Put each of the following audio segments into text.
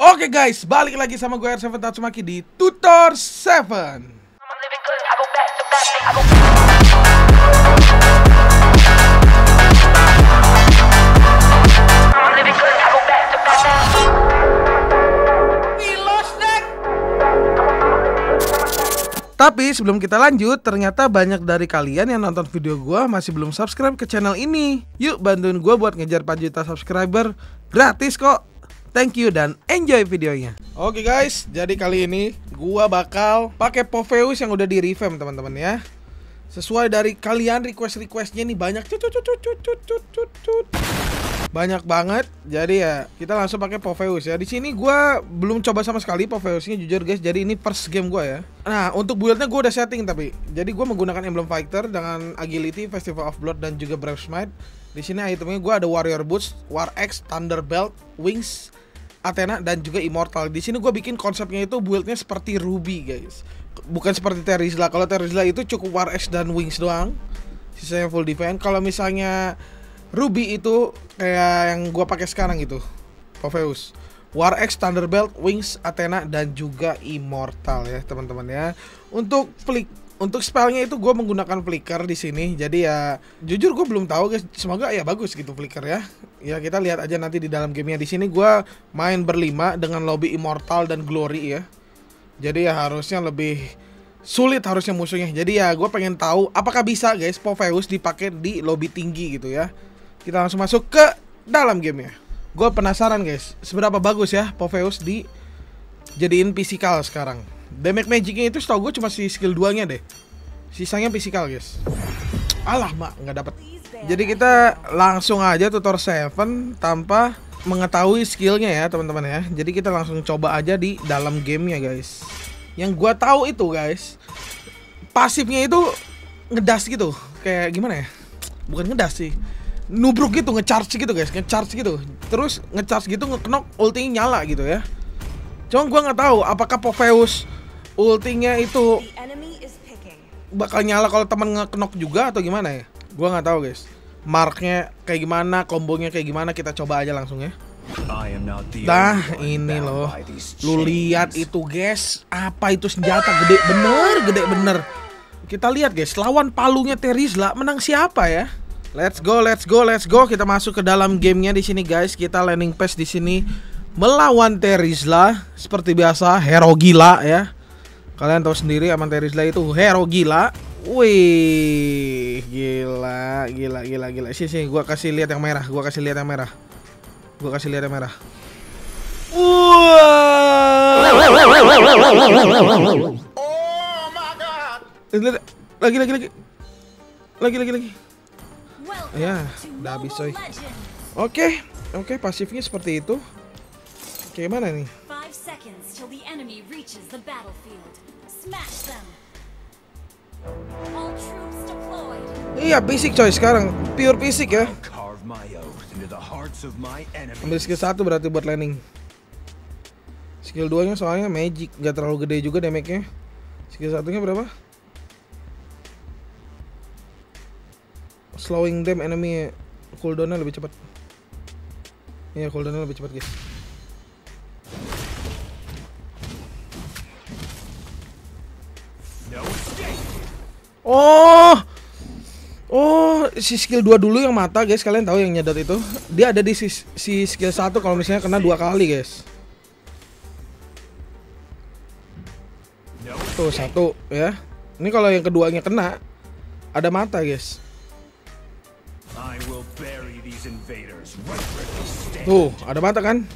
Oke guys, balik lagi sama gue R7 Tatsumaki di Tutor 7 I'm living good. I go back to back. I go. I'm living good. I go back to back. Tapi sebelum kita lanjut, ternyata banyak dari kalian yang nonton video gue masih belum subscribe ke channel ini Yuk bantuin gue buat ngejar 4 juta subscriber Gratis kok Thank you dan enjoy videonya. Oke guys, jadi kali ini gue bakal pakai Poveus yang udah di revamp teman-teman ya. Sesuai dari kalian request-requestnya nih banyak. Banyak banget. Jadi ya kita langsung pakai Poveus ya. Di sini gua belum coba sama sekali Poveusnya jujur guys. Jadi ini first game gua ya. Nah untuk buildnya gua udah setting tapi. Jadi gua menggunakan emblem fighter dengan agility festival of blood dan juga brave smite di sini itemnya gua ada warrior boots war X thunder belt wings Athena dan juga immortal di sini gua bikin konsepnya itu buildnya seperti ruby guys bukan seperti Terizla kalau Terizla itu cukup war X dan wings doang sisanya full defense kalau misalnya Ruby itu kayak yang gua pakai sekarang gitu. Poveus. War X Thunderbelt, Wings, Athena dan juga Immortal ya, teman-teman ya. Untuk flick untuk spellnya itu gue menggunakan flicker di sini. Jadi ya jujur gue belum tahu guys. Semoga ya bagus gitu flicker ya. Ya kita lihat aja nanti di dalam gamenya. Di sini gue main berlima dengan lobby Immortal dan Glory ya. Jadi ya harusnya lebih sulit harusnya musuhnya. Jadi ya gue pengen tahu apakah bisa guys Poveus dipakai di lobby tinggi gitu ya. Kita langsung masuk ke dalam gamenya. Gue penasaran guys, seberapa bagus ya Poveus di jadiin physical sekarang. Damage magicnya itu setahu gue cuma si skill 2 nya deh. Sisanya physical guys. Alah mak nggak dapet. Jadi kita langsung aja tutor 7 tanpa mengetahui skillnya ya teman-teman ya. Jadi kita langsung coba aja di dalam gamenya guys. Yang gua tahu itu guys, pasifnya itu ngedas gitu. Kayak gimana ya? Bukan ngedas sih nubruk gitu ngecharge gitu guys ngecharge gitu terus ngecharge gitu ngeknok ultinya nyala gitu ya cuma gua nggak tahu apakah Poveus ultinya itu bakal nyala kalau teman ngeknok juga atau gimana ya? Gua nggak tahu guys. Marknya kayak gimana kombonya kayak gimana kita coba aja langsung ya. Dah ini loh. Lu lihat itu guys. Apa itu senjata? Gede bener Gede bener. Kita lihat guys. Lawan palunya Terizla Menang siapa ya? Let's go let's go let's go. Kita masuk ke dalam gamenya di sini guys. Kita landing pass di sini Melawan Terizla. Seperti biasa Hero gila ya Kalian tahu sendiri Aman Terizla itu hero gila Wih Gila Gila gila gila Sini sini Gua kasih lihat yang merah Gua kasih lihat yang merah Gua kasih lihat yang merah Lagi lagi lagi. Lagi lagi lagi. Ya, udah habis coy. Oke, oke pasifnya seperti itu. Kayak mana nih? Till the enemy reaches the battlefield. Smash them. All troops deployed. Iya, fisik coy sekarang. Pure fisik ya. Carve my oath into the hearts of my enemies. Ambil skill satu berarti buat landing. Skill 2 nya soalnya magic, nggak terlalu gede juga damage-nya. Skill satunya berapa? Slowing them enemy cooldown-nya lebih cepat. Iya, cooldown-nya lebih cepat, guys. Oh. Oh, si skill 2 dulu yang mata, guys. Kalian tahu yang nyedot itu? Dia ada di si, si skill 1 kalau misalnya kena dua kali, guys. Tuh satu ya. Ini kalau yang keduanya kena ada mata, guys. Tuh, ada mata kan?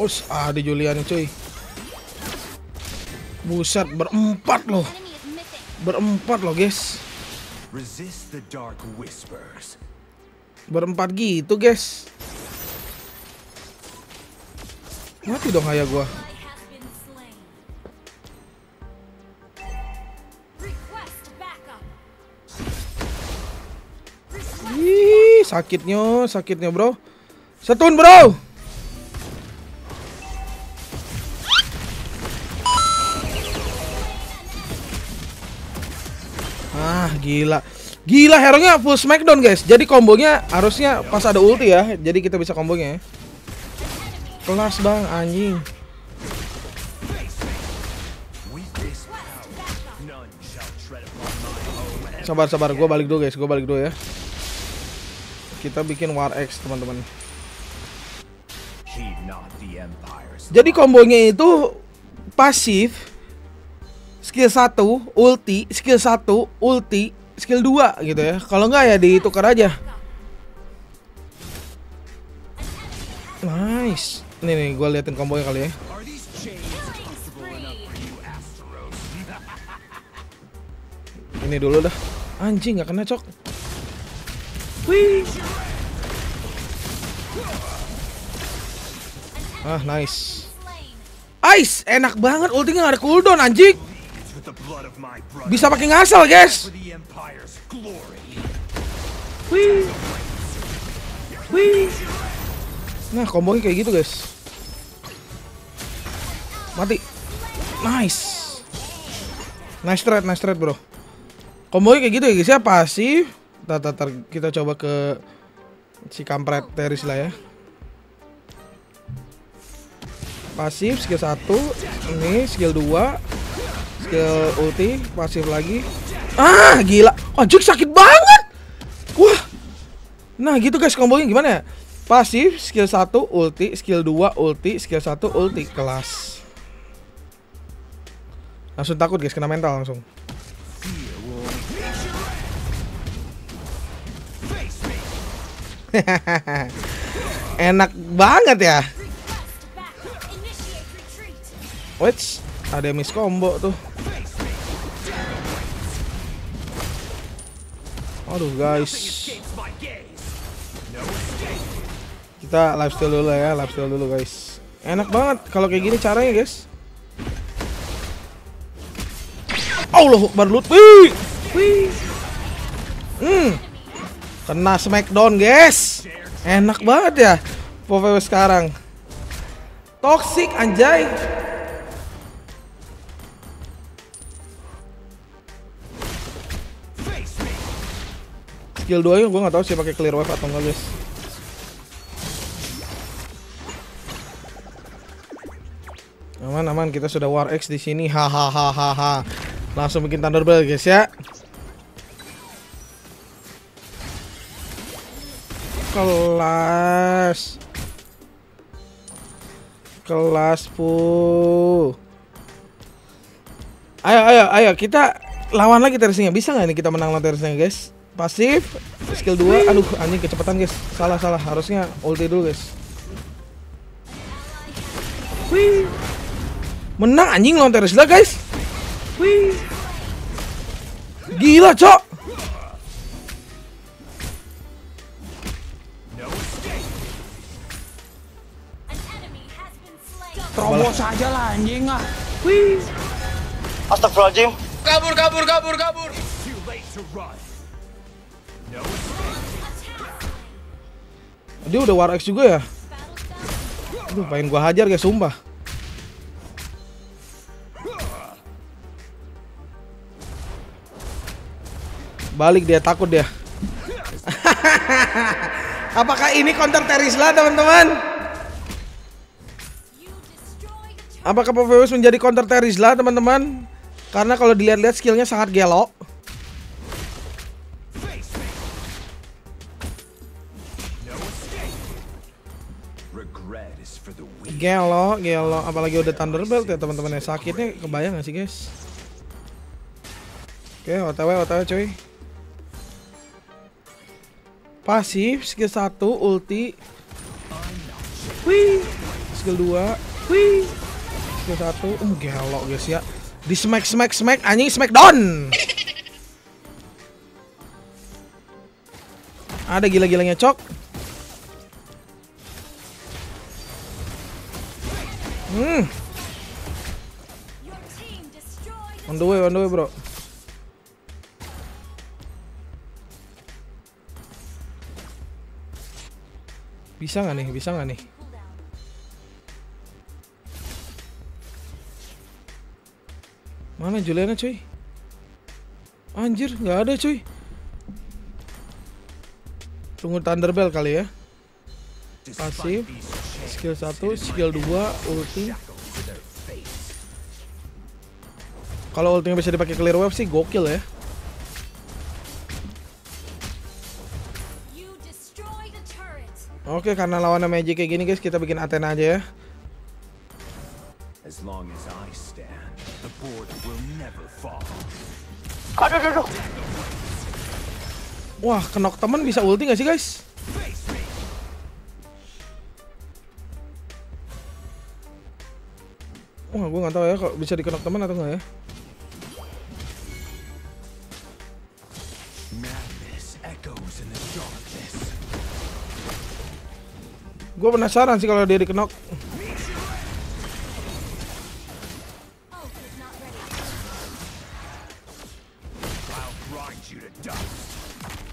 Us, ada Julian cuy. Buset, berempat loh. Berempat loh, guys. Berempat gitu, guys. Mati dong ayah gua. Ih, sakitnya, sakitnya, Bro. Setun, Bro. Gila. Gila hero-nya full smackdown, guys. Jadi kombonya harusnya pas ada ulti ya. Jadi kita bisa kombonya ya. Kelas, Bang, anjing. Sabar, sabar. Gua balik dulu, guys. Gua balik dulu ya. Kita bikin War X, teman-teman. Jadi kombonya itu pasif skill 1 ulti, skill 1 ulti, skill 2 gitu ya. Kalau enggak ya ditukar aja. Nice. Nih nih gua liatin kombonya kali ya. Ini dulu dah. Anjing nggak kena cok. Wih. Ah nice. Ice enak banget ultinya nggak ada cooldown anjing. Bisa pakai ngasal guys. Wih. Wih. Nah, kombonya kayak gitu, guys. Mati. Nice. Nice trade, nice trade, Bro. Kombonya kayak gitu ya, guys ya, pasif. Tar, tar, tar, kita coba ke si kampret Teris lah ya. Pasif skill 1, ini skill 2, skill ulti, pasif lagi. Ah, gila. Anjing sakit banget. Wah. Nah, gitu guys kombonya gimana ya? Pasif, skill 1 ulti, skill 2 ulti, skill 1 ulti kelas. Langsung takut guys kena mental langsung. Enak banget ya. Wait, ada miss combo tuh. Aduh guys. Kita lifestyle dulu ya, lifestyle dulu guys. Enak banget kalau kayak gini caranya guys. Allah loot. Wih. Wih. Hmm. Kena smackdown guys. Enak banget ya. PvP sekarang. Toxic anjay. Skill 2 nya gue nggak tahu sih pakai clear wave atau enggak guys. Aman aman kita sudah war X di sini. Hahaha. Langsung bikin Thunderbolt guys ya. Kelas. Kelas pu. Ayo ayo ayo kita lawan lagi terusnya. Bisa nggak nih kita menang lawan terusnya guys? Pasif, skill 2. Aduh, anjing kecepatan guys. Salah salah. Harusnya ulti dulu guys. Wih. Menang anjing lawan Teresla guys. Wih. Gila, Cok. Terobos aja lah anjing ah. Astagfirullahaladzim. Kabur kabur kabur kabur. Dia udah war X juga ya. Aduh, pengen gua hajar guys, sumpah. Balik dia takut dia. Apakah ini counter Terisla teman-teman? Apakah Poveus menjadi counter Terisla teman-teman? Karena kalau dilihat-lihat skillnya sangat gelo. Gelo, gelo. Apalagi udah Thunderbolt ya teman-teman ya. Sakitnya kebayang gak sih guys? Oke, otw, otw cuy. Pasif, skill 1, ulti. Wih. Skill 2. Wih. Skill 1. Um, gelo guys ya. Di smack smack smack anjing smackdown. Ada gila-gilanya cok. On the way, on the way, bro. Bisa nggak nih? Bisa nggak nih? Mana Juliana cuy? Anjir, nggak ada cuy. Tunggu Thunderbell kali ya. Pasif, skill 1, skill 2, ulti. Kalau ultinya bisa dipakai clear wave sih gokil ya. Oke, karena lawannya magic kayak gini guys, kita bikin Athena aja ya. As long as I stand, the border will never fall. Aduh, aduh, aduh. Wah, kenok temen bisa ulti nggak sih guys? Wah, gue nggak tahu ya kalau bisa dikenok temen atau nggak ya. Gue penasaran sih kalau dia to dust.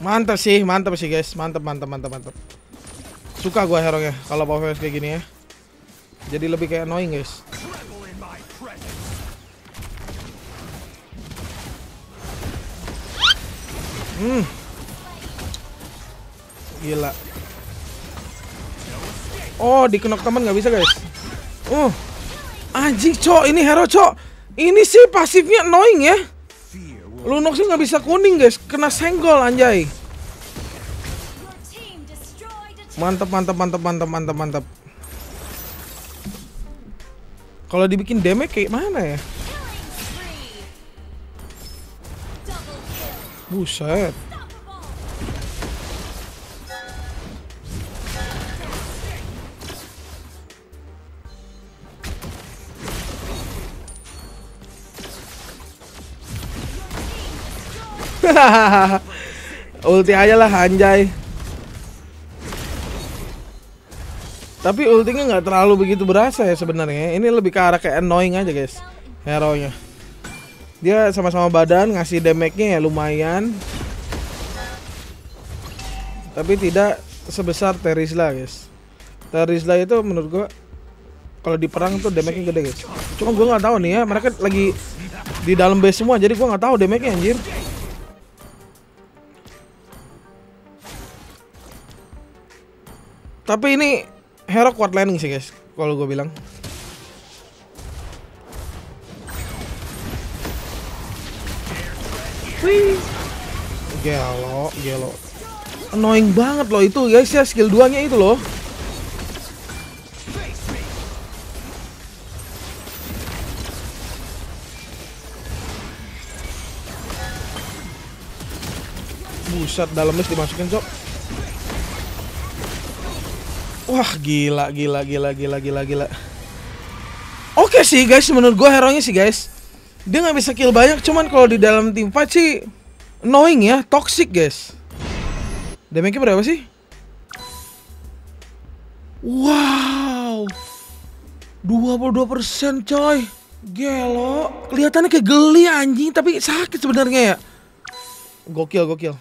Mantap sih, mantap sih guys, mantap, mantap, mantap, mantap. Suka gue hero nya kalau power kayak gini ya. Jadi lebih kayak annoying guys. Presence. Gila. Oh, dikenok teman nggak bisa guys. Oh, anjing cok, ini hero cok. Ini sih pasifnya annoying ya. Lunox sih nggak bisa kuning guys, kena senggol anjay. Mantap, mantap, mantap, mantap, mantap, mantap. Kalau dibikin damage kayak mana ya? Buset. Ulti aja lah anjay. Tapi ultinya nggak terlalu begitu berasa ya sebenarnya. Ini lebih ke arah kayak annoying aja guys. Hero nya. Dia sama-sama badan ngasih damage-nya ya lumayan. Tapi tidak sebesar Terisla guys. Terisla itu menurut gua kalau di perang tuh damage-nya gede guys. Cuma gua nggak tahu nih ya, mereka lagi di dalam base semua jadi gua nggak tahu damage-nya anjir. Tapi ini hero kuat landing sih guys, kalau gue bilang. Wih. Gelo, gelo. Annoying banget loh itu guys ya skill 2-nya itu loh. Buset dalam list dimasukin cok. Wah gila gila gila gila gila gila. Oke sih guys menurut gue hero nya sih guys. Dia nggak bisa kill banyak cuman kalau di dalam team fight sih annoying ya, toxic guys. Damage-nya berapa sih? Wow. 22% coy. Gelo. Kelihatannya kayak geli anjing tapi sakit sebenarnya ya. Gokil gokil.